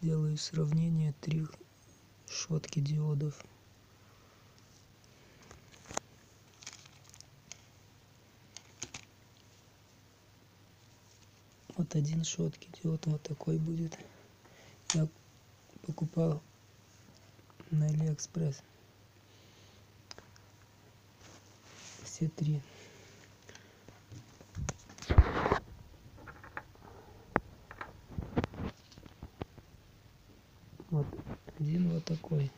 сделаю сравнение три шотки диодов. Вот один шотки диод вот такой будет. Я покупал на алиэкспресс. Все три вот один вот такой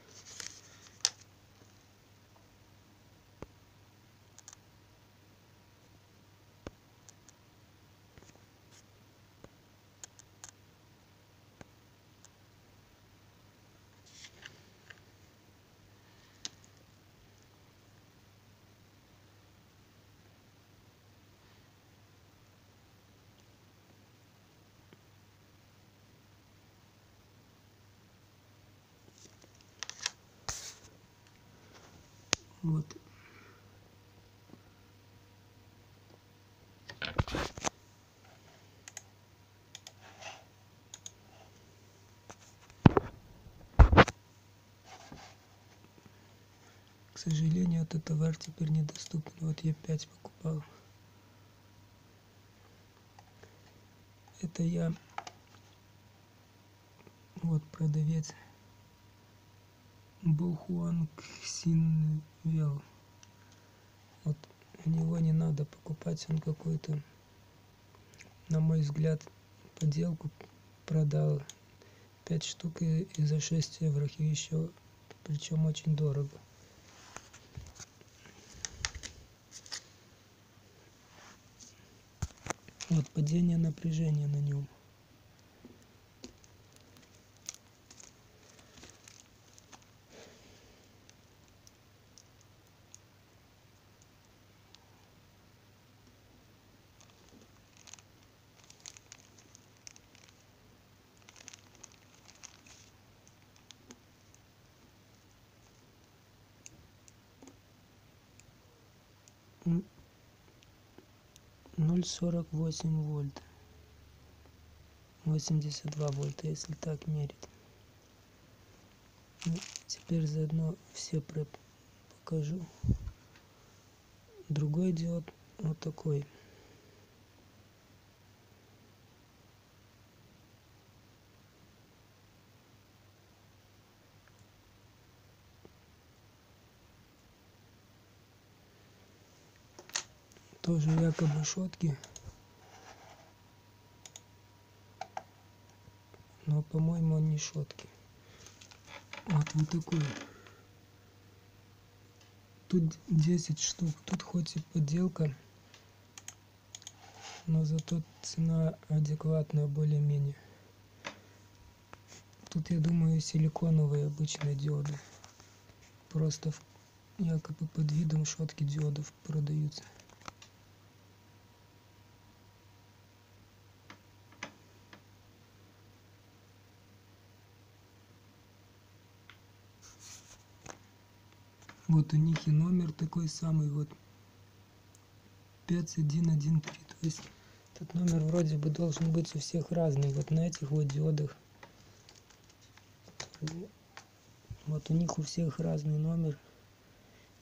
вот к сожалению этот товар теперь недоступен вот я пять покупал это я вот продавец Бухуанг Синвел. Вот у него не надо покупать, он какой-то, на мой взгляд, подделку продал. Пять штук и, и за 6 евро и еще, причем очень дорого. Падение напряжения на нем. Ноль сорок восемь вольт. восемьдесят два вольта если так мерить. Ну, теперь заодно все покажу. Другой диод вот такой тоже якобы шотки но по-моему он не шотки вот вот такой тут 10 штук тут хоть и подделка но зато цена адекватная более-менее. Тут я думаю силиконовые обычные диоды. Просто якобы под видом шотки диодов продаются вот у них и номер такой самый вот. 5113 то есть этот номер вроде бы должен быть у всех разный вот на этих вот диодах. Вот у них у всех разный номер.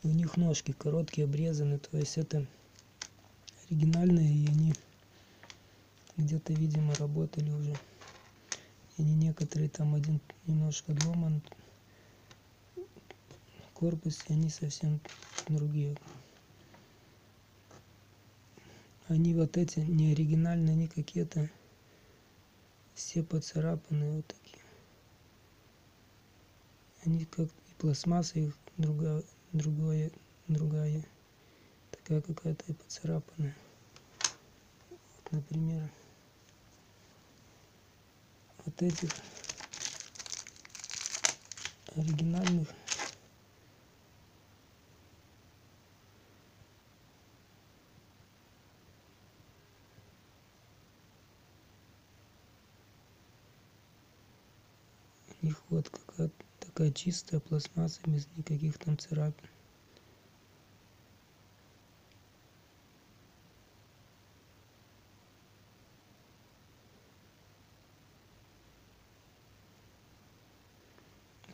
И у них ножки короткие обрезаны. То есть это оригинальные и они где-то видимо работали уже. И не некоторые там один немножко корпусе они совсем другие. Они вот эти не оригинальные они какие-то все поцарапанные вот такие. Они как и пластмасса их другая другое другая такая какая-то и поцарапанная. Вот, например вот этих оригинальных них вот какая такая чистая пластмасса без никаких там царапин.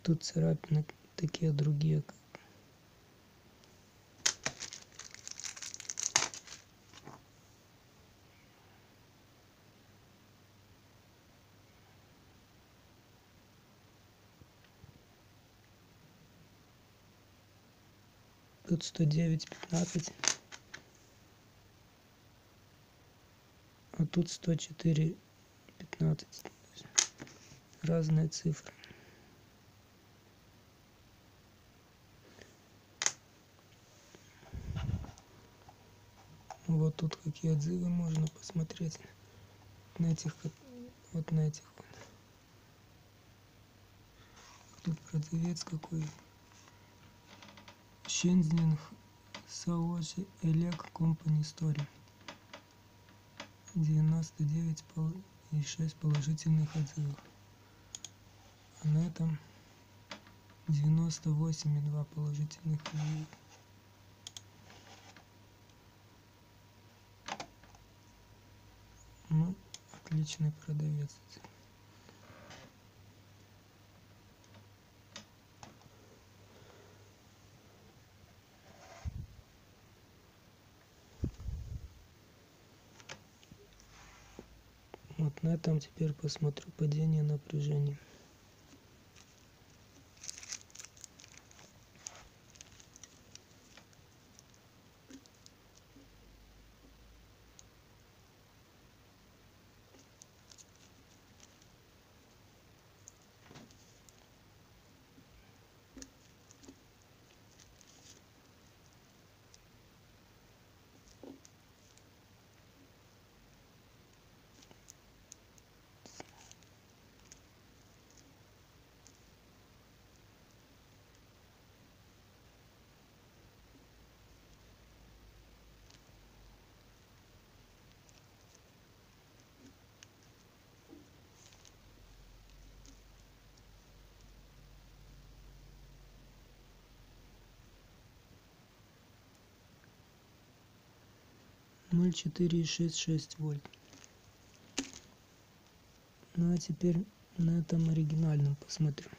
Тут царапины такие другие тут сто девять пятнадцать. А тут сто четыре пятнадцать. Разные цифры. Вот тут какие отзывы можно посмотреть на этих вот на этих вот. Тут продавец какой Shenzhen Saoji Elec Company Story 99,6 положительных отзывов. А на этом 98,2 положительных отзывов ну отличный продавец этом теперь посмотрю падение напряжения ноль четыре шесть шесть вольт. Ну а теперь на этом оригинальном посмотрим.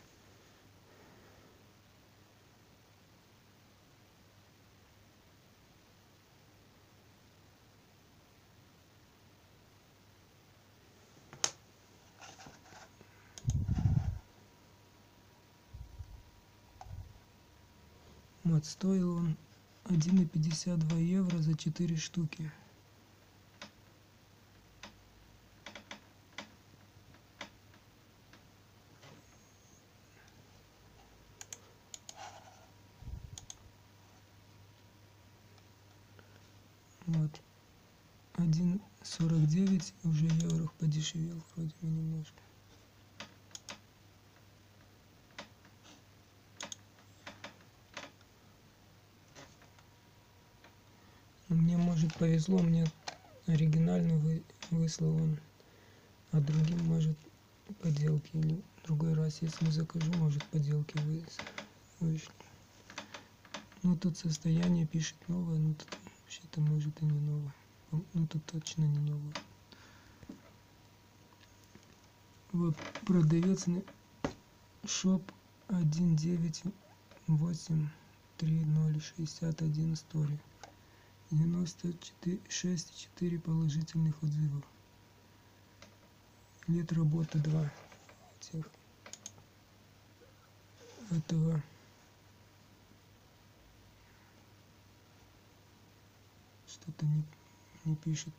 Вот стоил он один и пятьдесят два евро за четыре штуки вот один сорок девять уже евро подешевел вроде бы немножко мне может повезло мне оригинальный вы, выслал он а другим может поделки или другой раз если закажу может поделки вы, вышло ну тут состояние пишет новое ну тут вообще-то может и не новое. Ну тут точно не новое. Вот продавец шоп три ноль шестьдесят один стори девяносто шесть четыре положительных отзывов лет работы два. Тех. Этого. Что-то не, не пишет.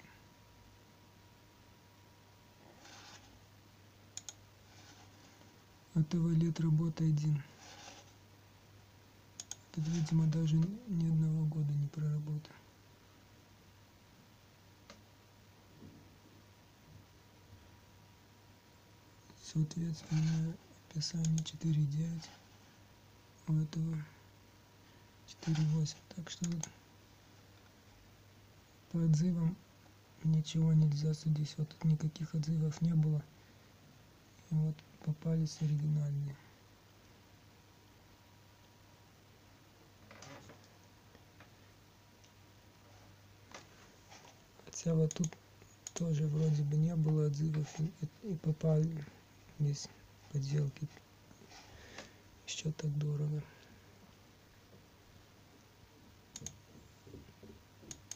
Этого лет работы один. Тут видимо даже ни одного года не проработал соответственно описание 4.9 у этого 4.8 так что по отзывам ничего нельзя судить. Вот тут никаких отзывов не было. И вот попались оригинальные. Хотя вот тут тоже вроде бы не было отзывов и, и попали здесь подделки Что так дорого?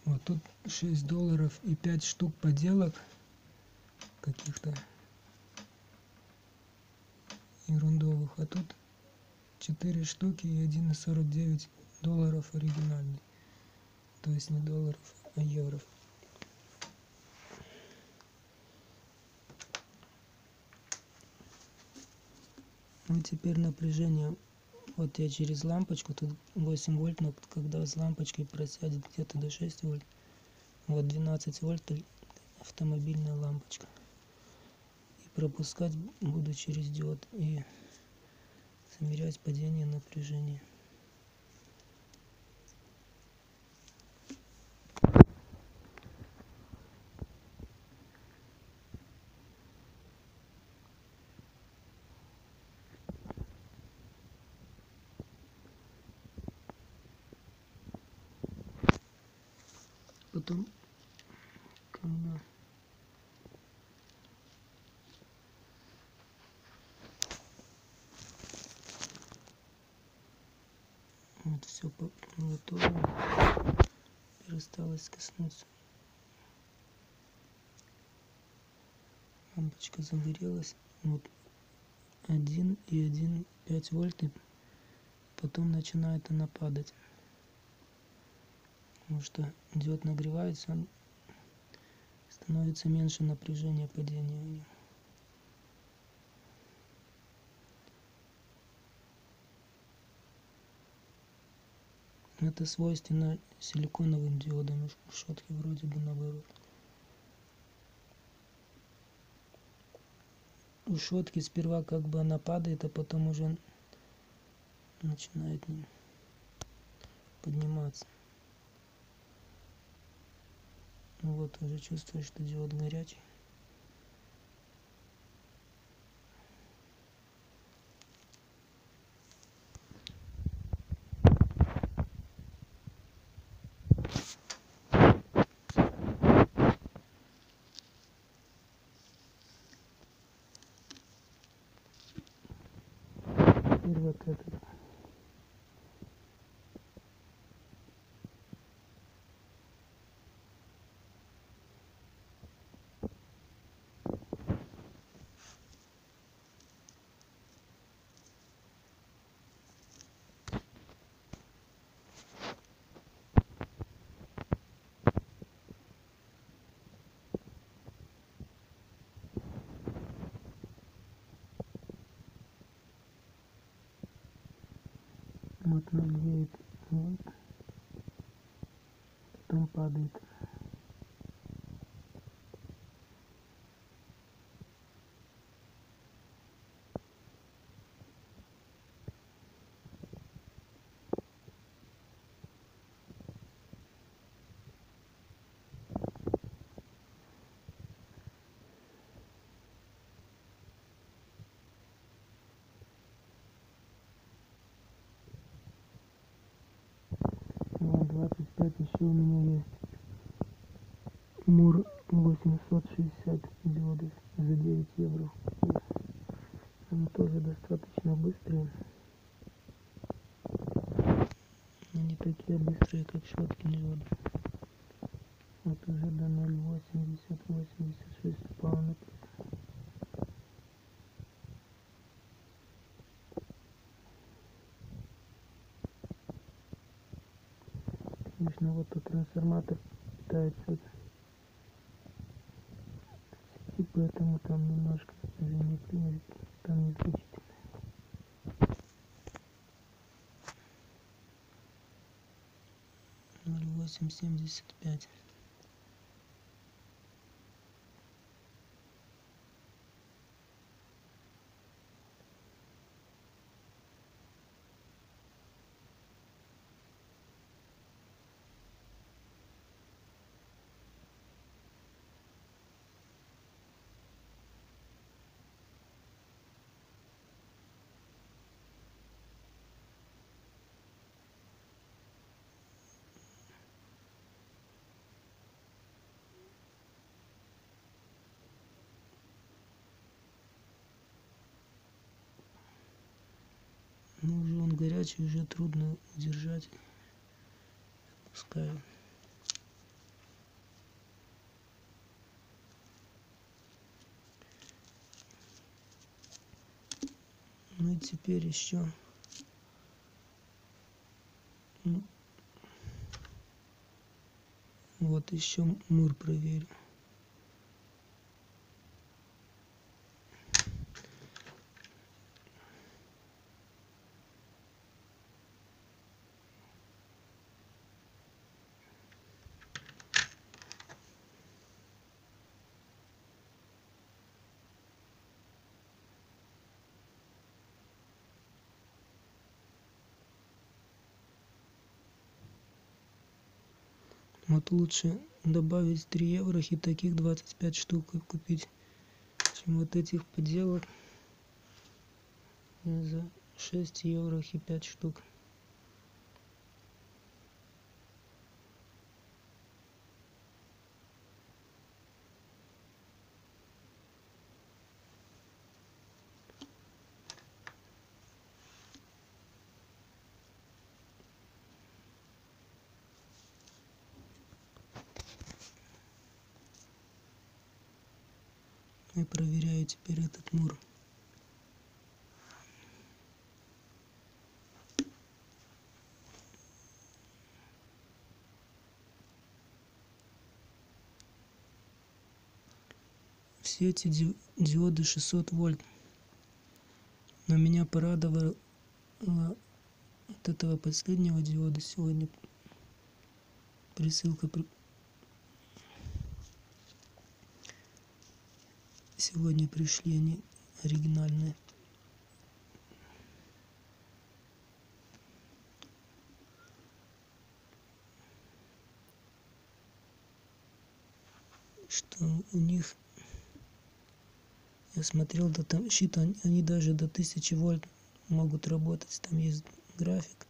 Вот тут 6 долларов и 5 штук поделок каких-то ерундовых. А тут 4 штуки и 1,49 долларов оригинальный. То есть не долларов, а евро. Ну теперь напряжение. Вот я через лампочку, тут 8 вольт, но когда с лампочкой просядет где-то до 6 вольт. Вот 12 вольт автомобильная лампочка. И пропускать буду через диод и замерять падение напряжения. потом когда вот все готово. Теперь осталось коснуться. Лампочка загорелась. Вот один и один пять вольт и потом начинает она падать. Потому что диод нагревается, становится меньше напряжения падения. у него. Это свойственно силиконовым диодам, у шотки вроде бы наоборот. У шотки сперва как бы она падает, а потом уже начинает подниматься. Ну вот, уже чувствую, что диод горячий. Теперь вот этот вот нагреет вот потом падает на 25 еще у меня есть. Мур 860 диодов за 9 евро. Они тоже достаточно быстрые. Но не такие быстрые как диоды вот уже до 0,80 86 упало на конечно вот тут трансформатор питается и поэтому там немножко принято там незначительное ноль восемь семьдесят пять горячий уже трудно удержать. Пускаю. Ну и теперь еще вот еще мур проверю. Вот лучше добавить 3 евро и таких 25 штук купить, чем вот этих поделок за 6 евро и 5 штук. и проверяю теперь этот мур. Все эти диоды 600 вольт. Но меня порадовало от этого последнего диода сегодня присылка сегодня пришли они оригинальные. Что у них я смотрел да там щит они даже до 1000 вольт могут работать там есть график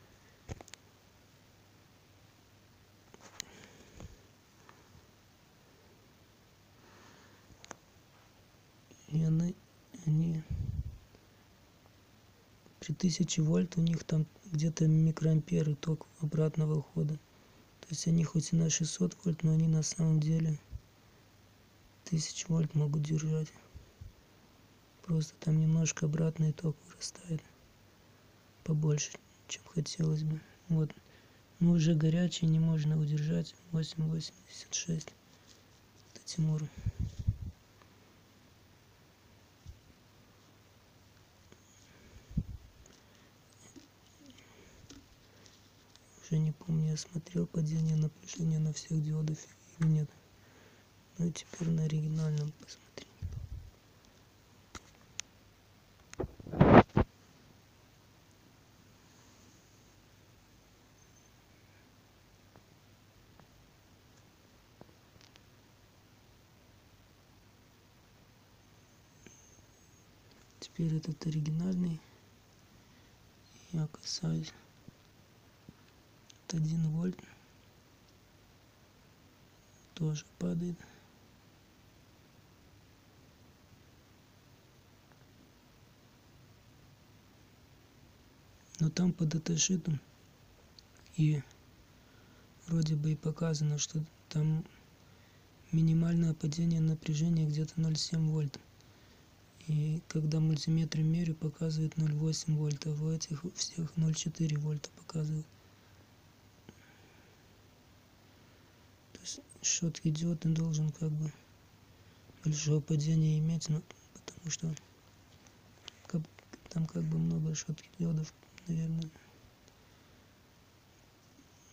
и они, они при 1000 вольт у них там где-то микроамперы ток обратного хода. То есть они хоть и на 600 вольт, но они на самом деле 1000 вольт могут держать. Просто там немножко обратный ток вырастает побольше, чем хотелось бы. Вот. Но уже горячий не можно удержать. 8,86. Это Тимур. Уже не помню, я смотрел падение напряжения на всех диодах или нет. Ну теперь на оригинальном посмотри. Теперь этот оригинальный. Я касаюсь один вольт тоже падает. Но там по даташиту и вроде бы и показано что там минимальное падение напряжения где-то 0,7 вольт. И когда мультиметр мерю показывает 0,8 вольта в этих всех 0,4 вольта показывает счет идет и должен как бы большого падения иметь, но потому что как, там как бы много шотки диодов, наверное,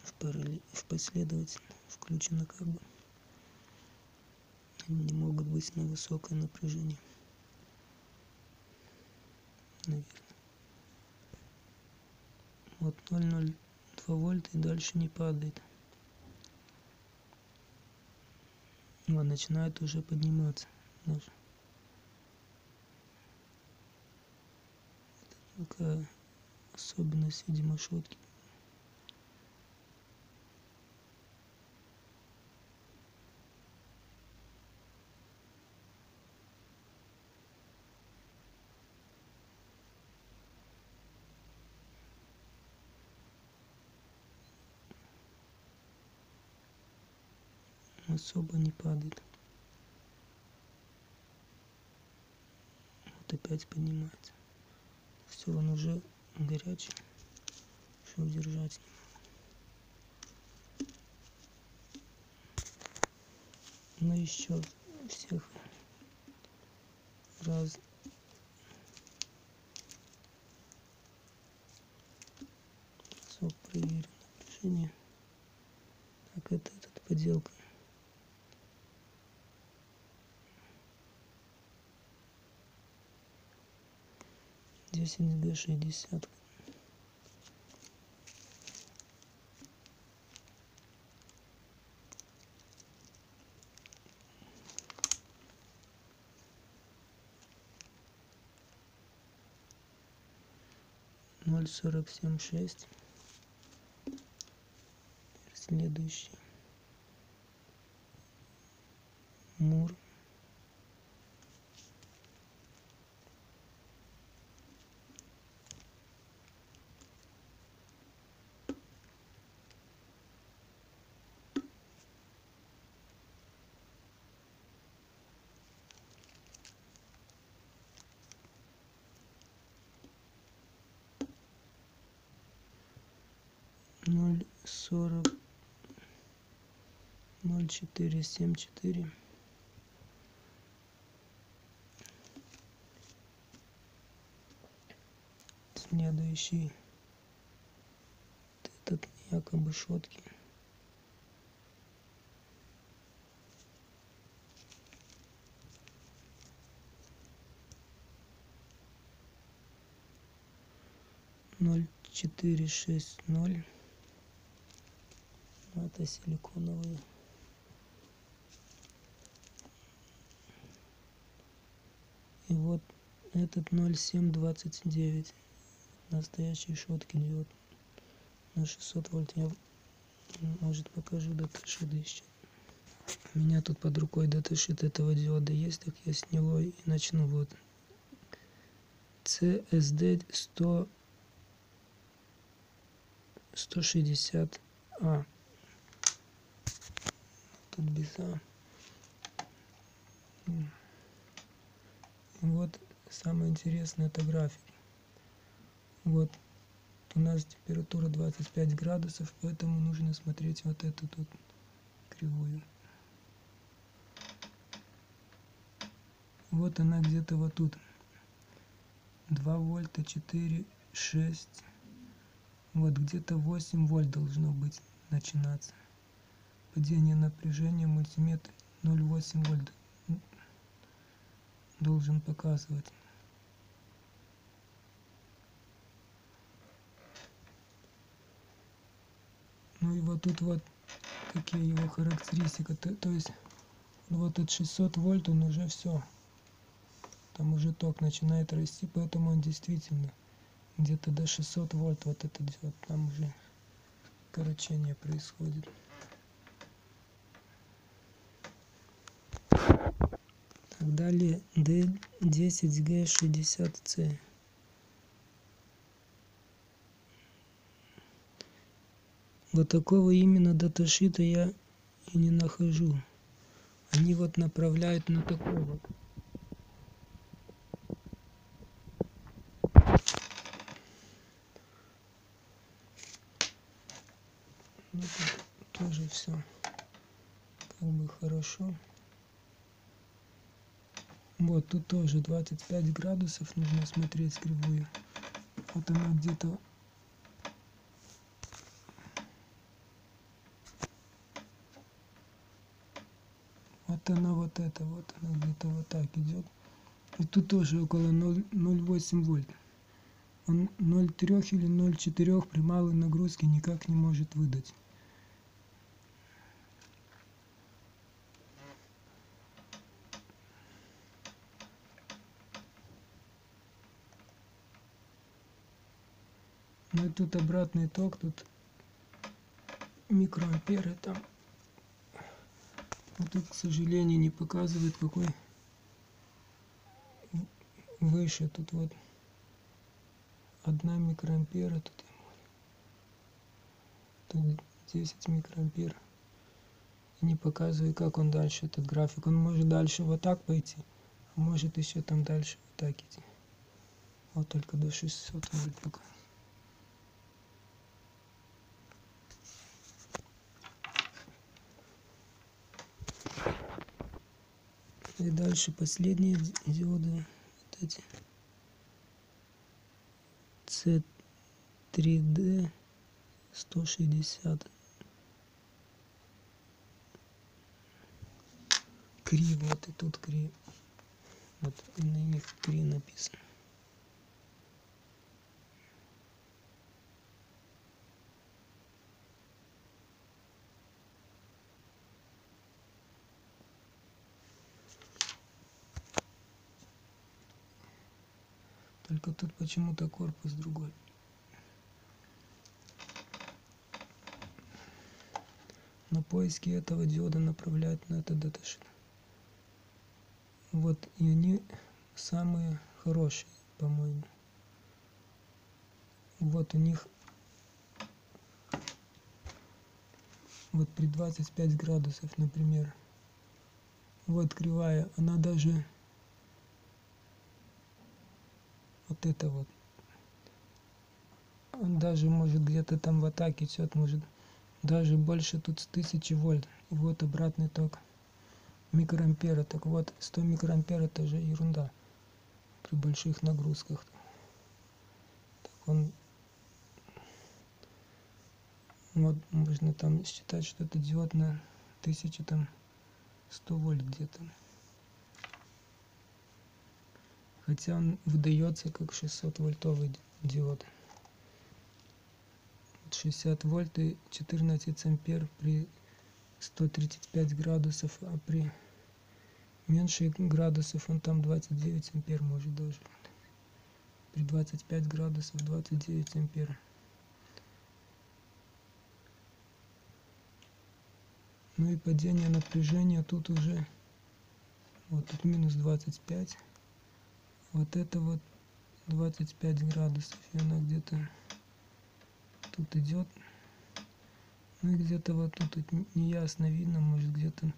в, параллель, в последовательно включено как бы. Они не могут быть на высокое напряжение. Наверное. Вот 0,02 вольта и дальше не падает. Ну, начинает уже подниматься даже. Это такая особенность, видимо, шутки. Особо не падает. Вот опять поднимается. Все, он уже горячий. Что удержать Но еще всех раз сок проверим напряжение так это этот поделка десять г шестьдесят. Ноль сорок семь шесть. Следующий. Мур ноль сорок ноль четыре семь четыре. Следующий. Этот якобы шотки. Ноль четыре шесть ноль это силиконовые и вот этот 0729 настоящий шотки диод на 600 вольт я может покажу даташит еще у меня тут под рукой даташит этого диода есть так я с него и начну. Вот. CSD 100 160 а тут без а вот самое интересное это график. Вот у нас температура 25 градусов поэтому нужно смотреть вот эту тут кривую. Вот она где-то вот тут. 2 вольта 4 6 вот где-то 8 вольт должно быть начинаться падение напряжения мультиметр 0,8 вольт должен показывать. Ну и вот тут вот какие его характеристики. То, то есть вот от 600 вольт он уже все там уже ток начинает расти поэтому он действительно где-то до 600 вольт вот это идет там уже корочение происходит так далее d10g60c вот такого именно даташита я и не нахожу. Они вот направляют на такого. Ну, тоже все как бы хорошо вот тут тоже 25 градусов нужно смотреть кривую. Вот она где-то вот она вот это вот она где-то вот так идет и тут тоже около 0,08 вольт. Он 0,3 или 0,4 при малой нагрузке никак не может выдать и тут обратный ток тут микроамперы там вот тут к сожалению не показывает какой выше тут вот одна микроампера тут тут 10 микроампер и не показываю, как он дальше, этот график. Он может дальше вот так пойти, а может еще там дальше вот так идти. Вот только до 600 вольт пока. И дальше. Последние диоды, вот эти. C3D 160 кри вот и тут кри вот на них кри написано Только тут почему-то корпус другой. На поиски этого диода направляют на этот даташит. Вот, и они самые хорошие, по-моему. Вот у них вот при 25 градусов, например. Вот кривая, она даже вот это вот. Он даже может где-то там в атаке идет, может даже больше тут с 1000 вольт. И вот обратный ток микроампера. Так вот, 100 микроампер это же ерунда при больших нагрузках. Так он вот можно там считать, что это диод на 1000 там 100 вольт где-то хотя он выдается как 600 вольтовый диод. 60 вольт и 14 ампер при 135 градусов а при меньше градусов он там 29 ампер может даже. При 25 градусов 29 ампер. Ну и падение напряжения тут уже вот тут минус 25 вот это вот 25 градусов и она где-то тут идет ну и где-то вот тут неясно видно может где-то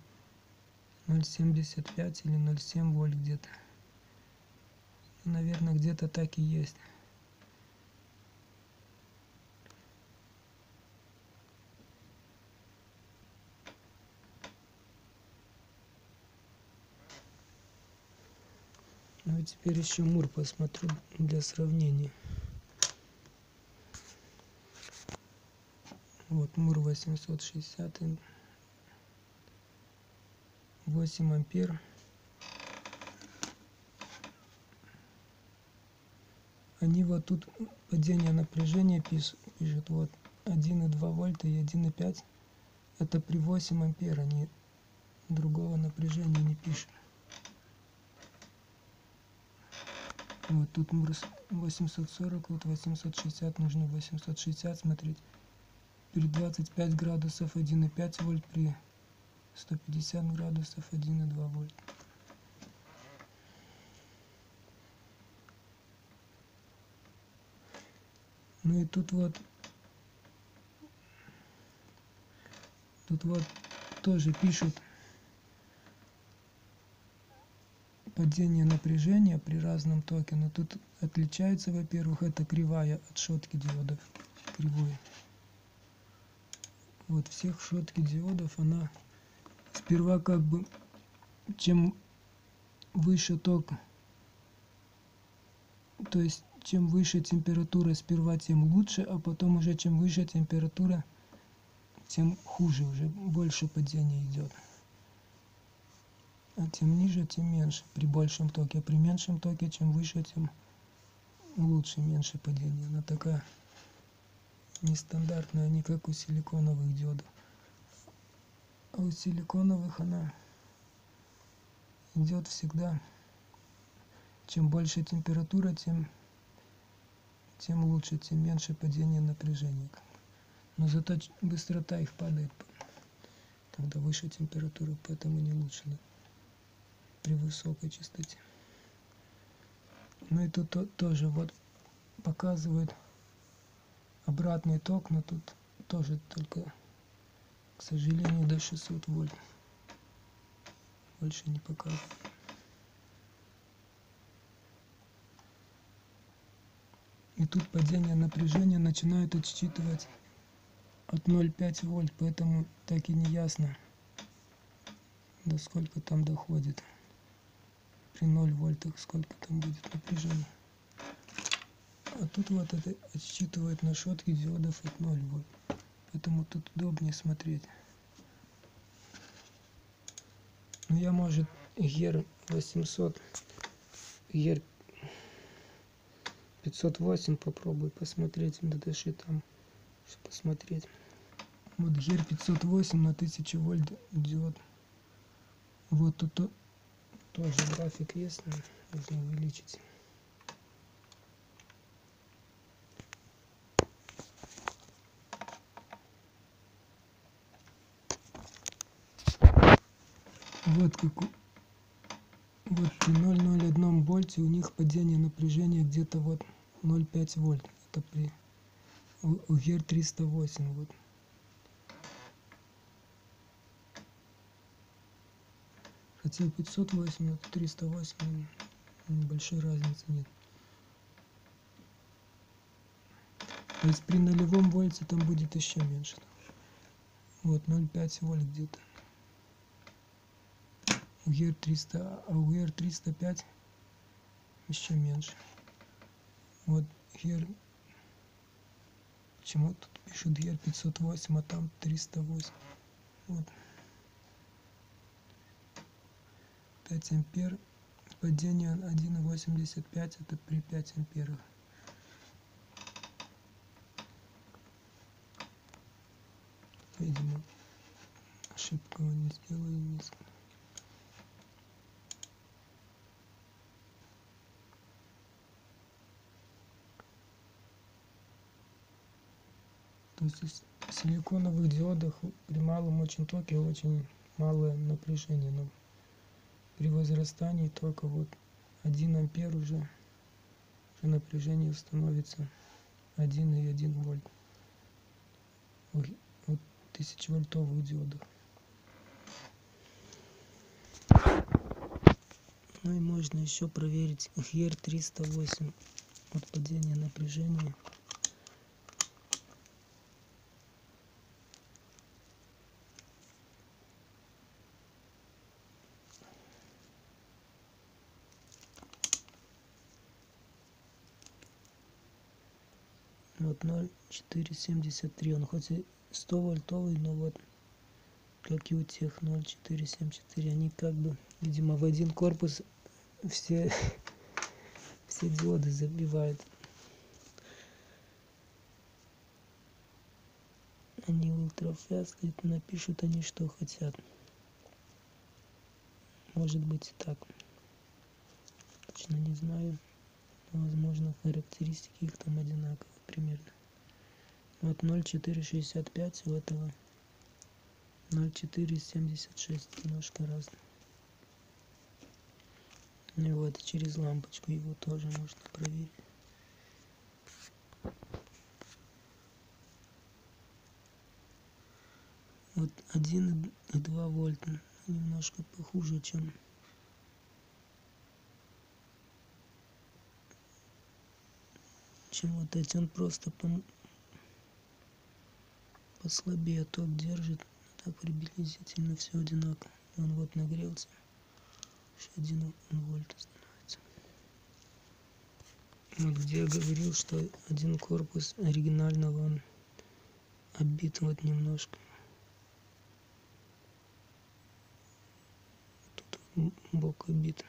0,75 или 0,7 вольт где-то. Наверное где-то так и есть И теперь еще Мур посмотрю для сравнения. Вот Мур 860, 8 ампер. Они вот тут падение напряжения пишут вот 1,2 вольта и 1,5. Это при 8 ампер, они другого напряжения не пишут. Вот тут 840, вот 860, нужно 860 смотреть. При 25 градусов 1,5 вольт, при 150 градусов 1,2 вольт. Ну и тут вот, тут вот тоже пишут падение напряжения при разном токе но тут отличается во-первых это кривая от шотки диодов кривой. Вот всех шотки диодов она сперва как бы чем выше ток то есть чем выше температура сперва тем лучше а потом уже чем выше температура тем хуже уже больше падения идет тем ниже, тем меньше при большем токе. А при меньшем токе, чем выше, тем лучше, меньше падение. Она такая нестандартная, не как у силиконовых диодов. А у силиконовых она идет всегда. Чем больше температура, тем, тем лучше, тем меньше падение напряжения. Но зато быстрота их падает, когда выше температура, поэтому не лучше. Да? При высокой частоте. Ну и тут то, тоже вот показывает обратный ток, но тут тоже только к сожалению до 600 вольт. Больше не показывает. И тут падение напряжения начинает отсчитывать от 0,5 вольт поэтому так и не ясно до сколько там доходит при 0 вольтах сколько там будет напряжение. А тут вот это отсчитывает на шотке диодов от 0 вольт. Поэтому тут удобнее смотреть. Ну я может гер 800 гер 508 попробую посмотреть МДДШ там посмотреть. Вот гер 508 на 1000 вольт диод. Вот тут тоже график есть нужно увеличить. Вот как вот при 0,01 вольте у них падение напряжения где-то вот 0,5 вольт. Это при у гер 308 вот хотя 508 это 308 большой разницы нет. То есть при нулевом вольте там будет еще меньше вот 0,5 вольт где-то. Гер 300 а у гер 305 еще меньше. Вот гер почему тут пишут гер 508 а там 308 вот 5 ампер падение 1,85 это при 5 амперах. Видимо ошибку не сделаю низко. То есть в силиконовых диодах при малом очень токе очень малое напряжение но при возрастании тока вот 1 ампер уже, уже напряжение становится 1,1 вольт. Вот 1000 вольтовых диодах ну и можно еще проверить гер 308 от падения напряжения вот 0,473 он хоть и 100 вольтовый но вот как и у тех 0,474 они как бы видимо в один корпус все все диоды забивают. Они ультрафаст напишут они что хотят. Может быть и так. Точно не знаю. Но возможно характеристики их там одинаковые примерно вот 0,465 у этого. 0,476 немножко разный. И вот через лампочку его тоже можно проверить. Вот 1,2 вольта немножко похуже чем чем вот эти. Он просто по послабее ток держит. Так приблизительно все одинаково. Он вот нагрелся. Один вольт становится вот где я говорил что один корпус оригинального он оббит вот немножко. Тут бок обит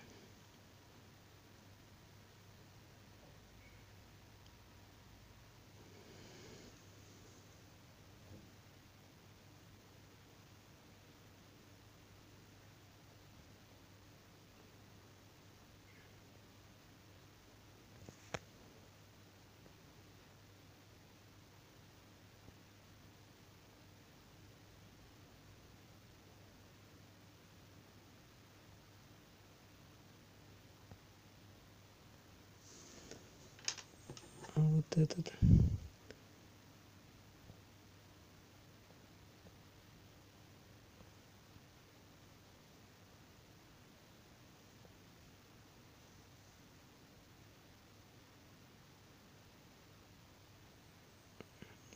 этот.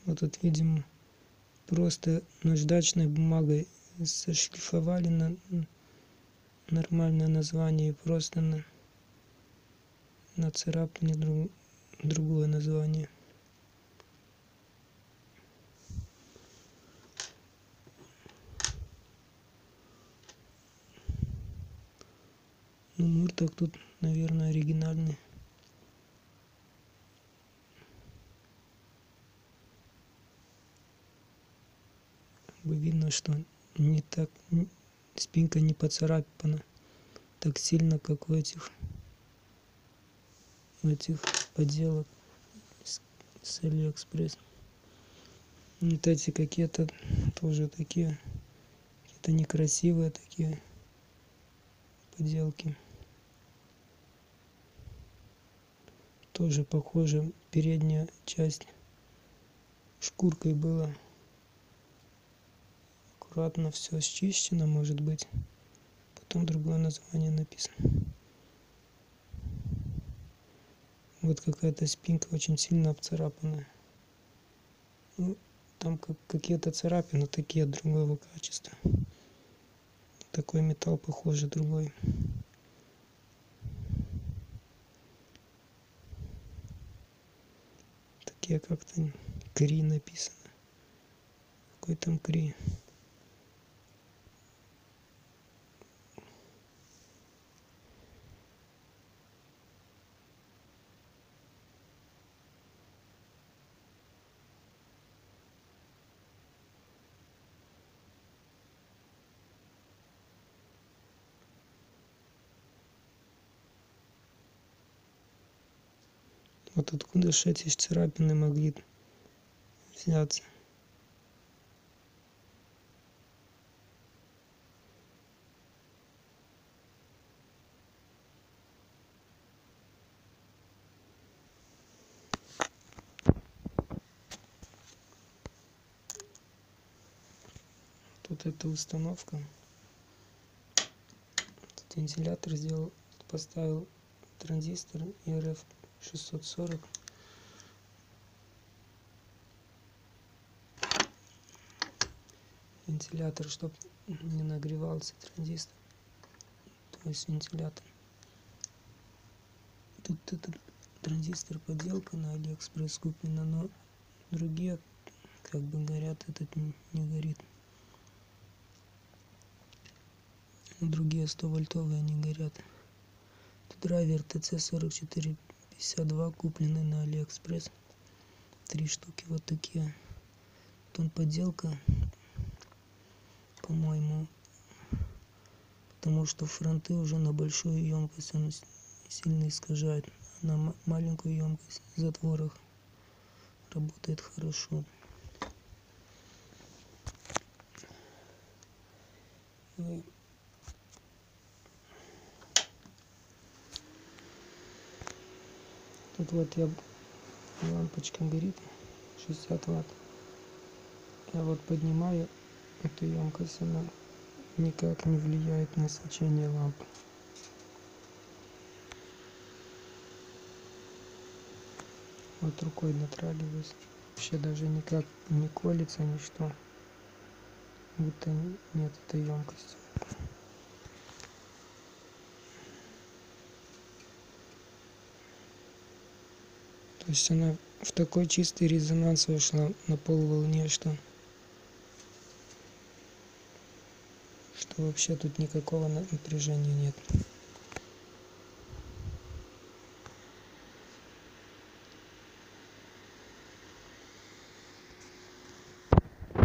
Вот тут, видимо, просто наждачной бумагой сошлифовали на нормальное название и просто на, нацарапали друг, другое название. Ну, мурток тут, наверное, оригинальный. бы видно, что не так спинка не поцарапана так сильно, как у этих у этих поделок с, Алиэкспресс. Вот эти какие-то тоже такие какие-то некрасивые такие поделки. Тоже похоже передняя часть шкуркой была аккуратно все счищено может быть потом другое название написано вот какая-то спинка очень сильно обцарапанная. Ну, там как какие-то царапины такие другого качества такой металл похожий другой. Такие как-то кри написано какой там кри Вот откуда же эти царапины могли взяться? Тут эта установка. Тут вентилятор сделал, поставил транзистор ERF 640 вентилятор чтобы не нагревался транзистор. То есть вентилятор. Тут этот транзистор поделка на алиэкспресс куплена но другие как бы горят этот не, горит. Другие 100 вольтовые не горят. Тут драйвер тц 44 52 куплены на алиэкспресс. Три штуки вот такие. Тон подделка по-моему потому что фронты уже на большую емкость он сильно искажает. На маленькую емкость затворах работает хорошо ну тут вот я лампочка горит 60 ватт. Я вот поднимаю эту емкость она никак не влияет на свечение лампы вот рукой натрагиваюсь. Вообще даже никак не колется ничто. Будто нет этой емкости то есть она в такой чистый резонанс вошла на полволне что что вообще тут никакого напряжения нет.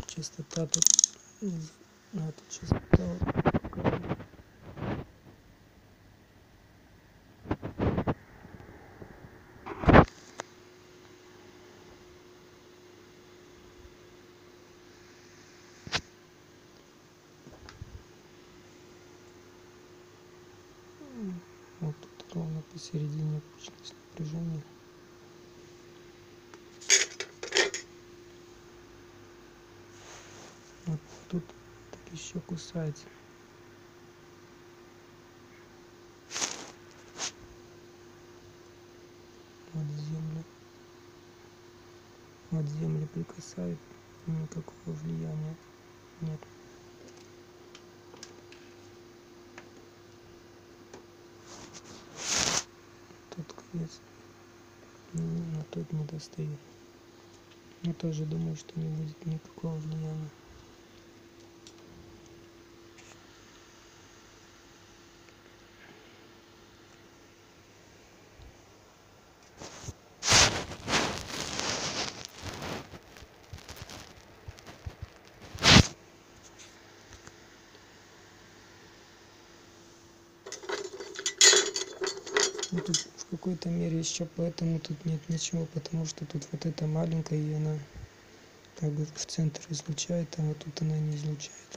Частота тут а, тут частота вот тут ровно посередине получилось напряжение вот тут так еще кусается вот землю. От земли прикасает, никакого влияния нет. Тут крест, но тут не достаю. Я тоже думаю, что не будет никакого влияния. Ну, тут в какой-то мере еще поэтому тут нет ничего, потому что тут вот эта маленькая, и она как бы в центр излучает, а вот тут она не излучает.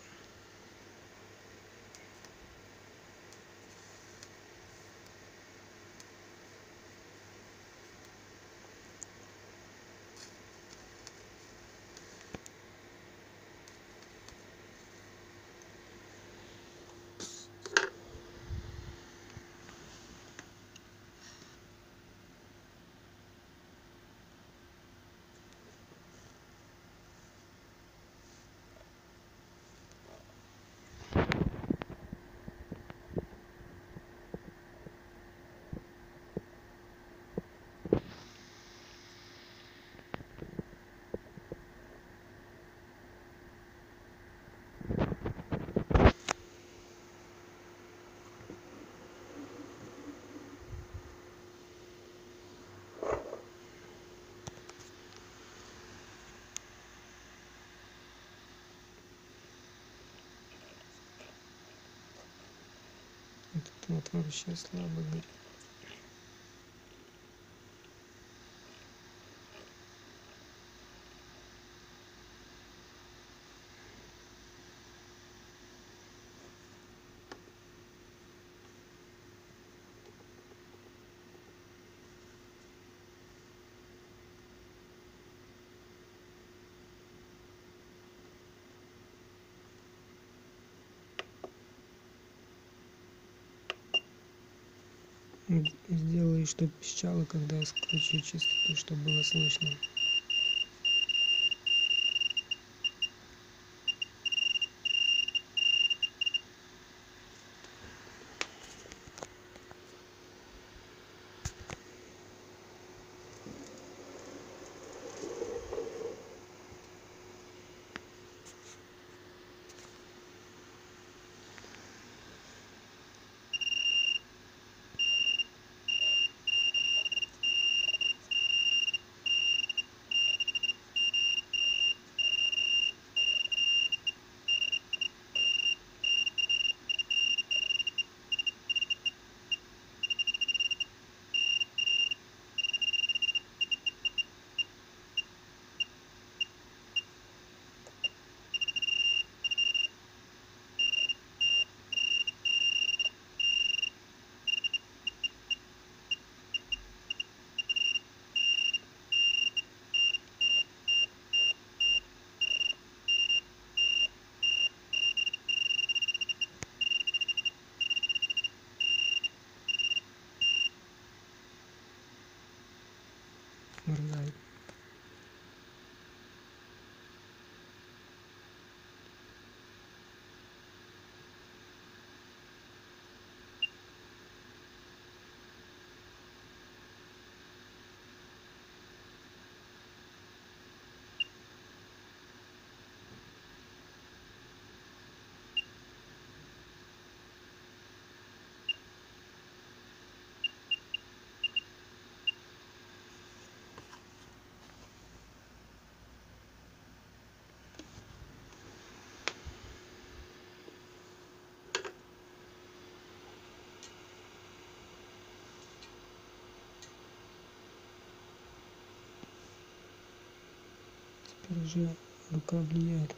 Вот вообще слабо горит. Сделаю, чтобы пищало, когда я скручу частоту, чтобы было слышно. வருவாய் Уже рука влияет.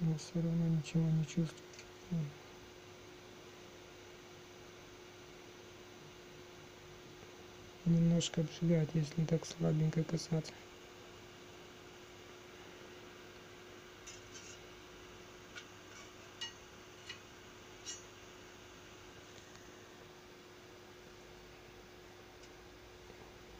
Но все равно ничего не чувствую. Немножко обжигает, если так слабенько касаться.